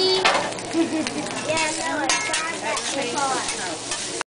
yeah, no, I tried that before.